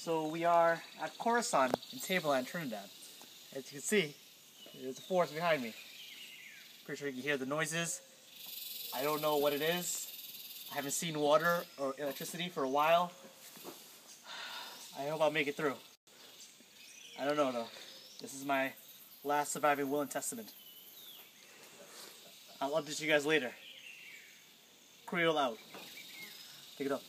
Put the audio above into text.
So we are at Coruscant in Tableland, Trinidad. As you can see, there's a forest behind me. Pretty sure you can hear the noises. I don't know what it is. I haven't seen water or electricity for a while. I hope I'll make it through. I don't know though. This is my last surviving will and testament. I'll update you guys later. Creole out. Take it up.